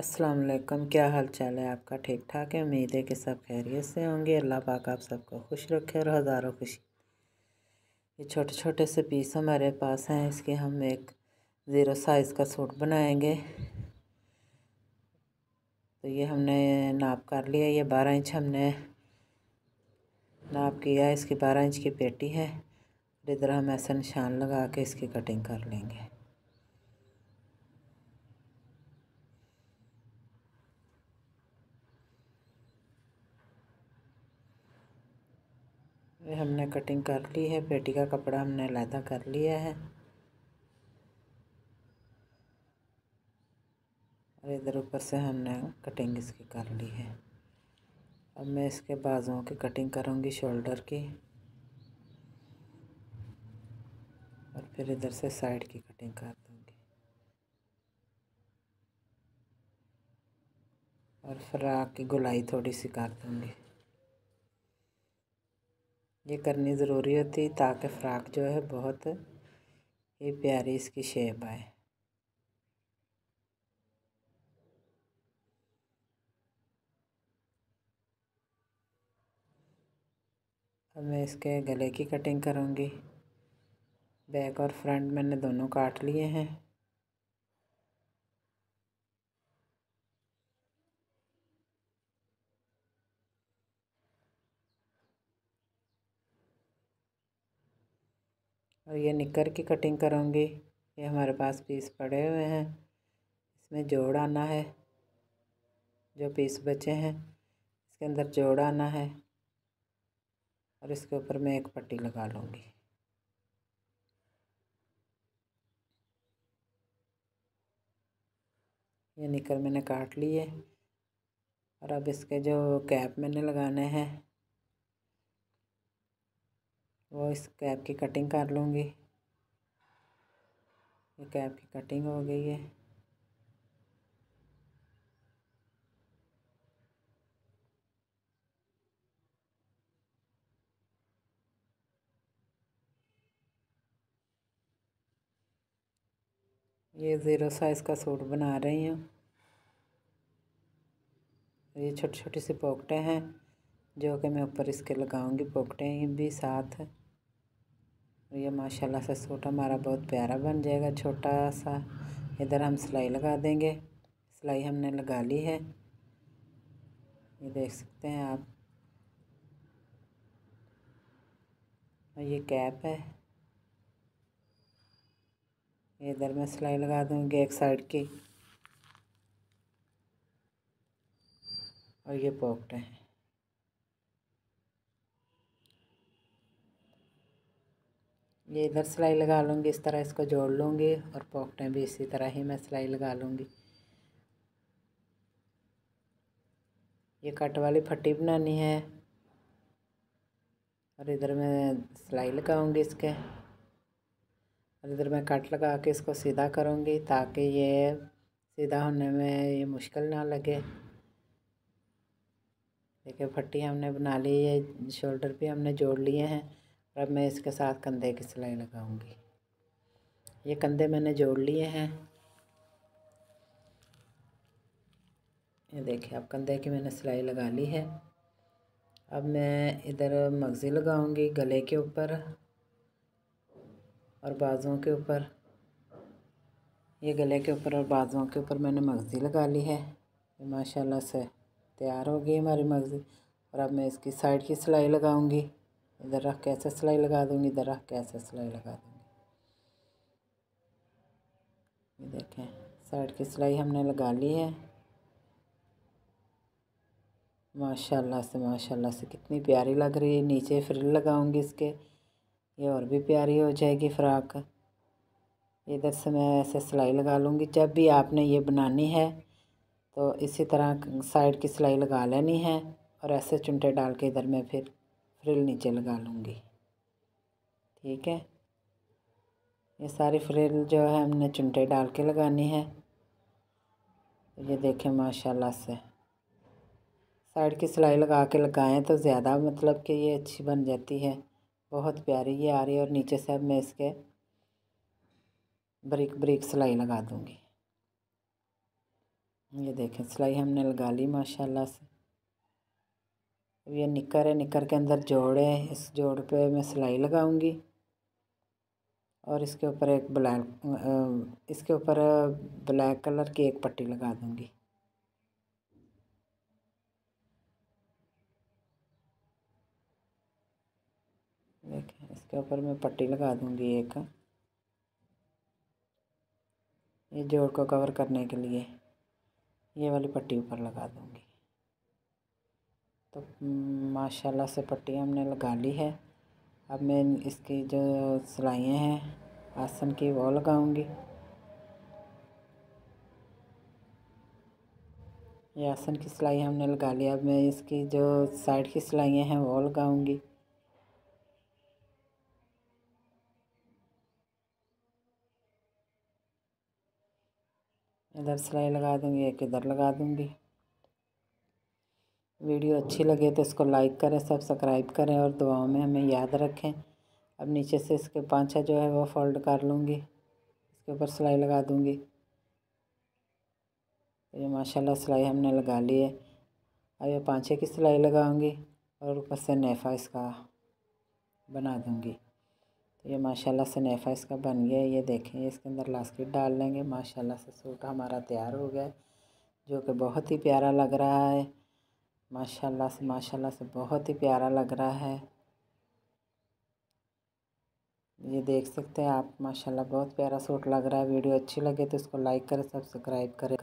अस्सलाम वालेकुम क्या हाल चाल है आपका? ठीक ठाक है? उम्मीद है कि सब खैरियत से होंगे। अल्लाह पाक आप सबको खुश रखे और हज़ारों खुशी। ये छोटे छोटे से पीस हमारे पास हैं। इसके हम एक ज़ीरो साइज़ का सूट बनाएँगे। तो ये हमने नाप कर लिया। ये बारह इंच हमने नाप किया। इसकी बारह इंच की पेटी है इधर हम ऐसा निशान लगा के इसकी कटिंग कर लेंगे। ये हमने कटिंग कर ली है, पेटी का कपड़ा हमने लैदा कर लिया है। और इधर ऊपर से हमने कटिंग इसकी कर ली है। अब मैं इसके बाजुओं की कटिंग करूँगी शोल्डर की। और फिर इधर से साइड की कटिंग कर दूँगी। और फ्राक की गुलाई थोड़ी सी कर दूँगी। ये करनी ज़रूरी होती ताकि फ़्राक जो है बहुत ही प्यारी इसकी शेप आए। अब मैं इसके गले की कटिंग करूँगी। बैक और फ्रंट मैंने दोनों काट लिए हैं। और ये निकर की कटिंग करूँगी। ये हमारे पास पीस पड़े हुए हैं। इसमें जोड़ आना है, जो पीस बचे हैं। इसके अंदर जोड़ आना है और इसके ऊपर मैं एक पट्टी लगा लूँगी। ये निकर मैंने काट लिए और अब इसके जो कैप मैंने लगाने हैं वो इस कैप की कटिंग कर लूँगी। ये कैप की कटिंग हो गई है। ये ज़ीरो साइज़ का सूट बना रही हूँ। ये छोटी छोटी सी पॉकेटें हैं, जो कि मैं ऊपर इसके लगाऊँगी, पॉकेटें भी साथ। ये माशाल्लाह से सूट हमारा बहुत प्यारा बन जाएगा, छोटा सा। इधर हम सिलाई लगा देंगे। सिलाई हमने लगा ली है। ये देख सकते हैं आप। और ये कैप है। इधर मैं सिलाई लगा दूँगी एक साइड की। और ये पॉकेट है। ये इधर सिलाई लगा लूँगी, इस तरह इसको जोड़ लूँगी और पॉकेटें भी इसी तरह ही मैं सिलाई लगा लूँगी। ये कट वाली फट्टी बनानी है और इधर मैं सिलाई लगाऊँगी इसके और इधर मैं कट लगा के इसको सीधा करूँगी ताकि ये सीधा होने में ये मुश्किल ना लगे। देखिए फट्टी हमने बना ली है शोल्डर भी हमने जोड़ लिए हैं। अब मैं इसके साथ कंधे की सिलाई लगाऊँगी। ये कंधे मैंने जोड़ लिए हैं। ये देखिए, अब कंधे की मैंने सिलाई लगा ली है। अब मैं इधर मगज़ी लगाऊँगी गले के ऊपर और बाजुओं के ऊपर। ये गले के ऊपर और बाजुओं के ऊपर मैंने मगज़ी लगा ली है। माशाल्लाह से तैयार हो गई हमारी मगज़ी। और अब मैं इसकी साइड की सिलाई लगाऊँगी। इधर रख के ऐसे सिलाई लगा दूँगी, इधर रख के ऐसे सिलाई लगा दूँगी। ये देखें, साइड की सिलाई हमने लगा ली है। माशाल्लाह से माशाल्लाह से कितनी प्यारी लग रही है। नीचे फ्रिल लगाऊँगी इसके, ये और भी प्यारी हो जाएगी फ़्राक। इधर से मैं ऐसे सिलाई लगा लूँगी। जब भी आपने ये बनानी है तो इसी तरह साइड की सिलाई लगा लेनी है और ऐसे चुनटे डाल के इधर मैं फिर फ्रिल नीचे लगा लूँगी। ठीक है? ये सारी फ्रिल जो है हमने चुनटे डाल के लगानी है। ये देखें माशाल्लाह से। साइड की सिलाई लगा के लगाएँ तो ज़्यादा मतलब कि ये अच्छी बन जाती है। बहुत प्यारी ये आ रही है और नीचे से अब मैं इसके ब्रिक ब्रिक सिलाई लगा दूँगी। ये देखें सिलाई हमने लगा ली माशाल्लाह से। अब ये निकर है, निकर के अंदर जोड़ है। इस जोड़ पे मैं सिलाई लगाऊँगी। और इसके ऊपर एक ब्लैक इसके ऊपर ब्लैक कलर की एक पट्टी लगा दूँगी। देखें इसके ऊपर मैं पट्टी लगा दूँगी एक। ये जोड़ को कवर करने के लिए ये वाली पट्टी ऊपर लगा दूँगी। तो माशाल्लाह से पट्टी हमने लगा ली है। अब मैं इसकी जो सिलाइयाँ हैं, आसन की, वो लगाऊँगी। ये आसन की सिलाई हमने लगा ली। अब मैं इसकी जो साइड की सिलाइयाँ हैं, वो लगाऊँगी। इधर सिलाई लगा दूँगी, एक इधर लगा दूँगी। वीडियो अच्छी लगे तो इसको लाइक करें, सब्सक्राइब करें और दुआओं में हमें याद रखें। अब नीचे से इसके पाँचा जो है वो फोल्ड कर लूँगी। इसके ऊपर सिलाई लगा दूँगी। ये माशाल्लाह सिलाई हमने लगा ली है। अब ये पाँचे की सिलाई लगाऊँगी और ऊपर से नेफा इसका बना दूँगी। तो ये माशाल्लाह से नेफा इसका बन गया ये देखें इसके अंदर लास्किट डाल लेंगे माशाल्लाह से सूट हमारा तैयार हो गया जो कि बहुत ही प्यारा लग रहा है। माशाल्लाह से माशाल्लाह से बहुत ही प्यारा लग रहा है। ये देख सकते हैं आप, माशाल्लाह बहुत प्यारा सूट लग रहा है। वीडियो अच्छी लगे तो इसको लाइक करें सब्सक्राइब करें।